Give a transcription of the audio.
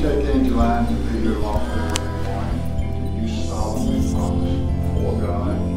take Angeline to be your lawful wife, do you solemnly promise before God.